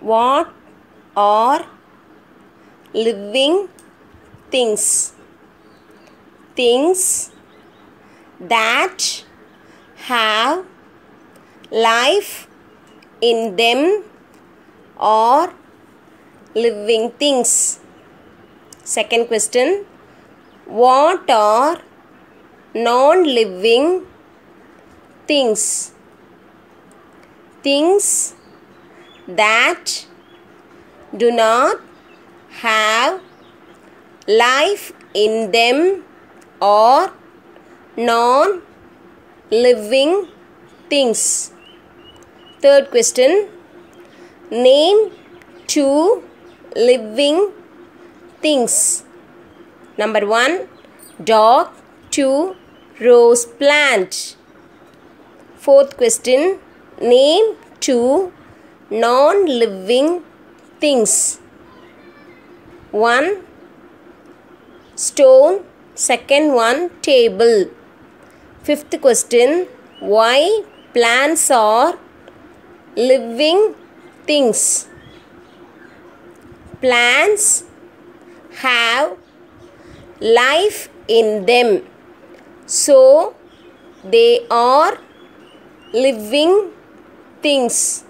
What are living things? Things that have life in them or living things. Second question What are non living things? Things that do not have life in them or non living things. Third question Name two living things. Number one dog, two rose plant. Fourth question Name two non living things. One stone, second one table. Fifth question Why plants are living things? Plants have life in them, so they are living things.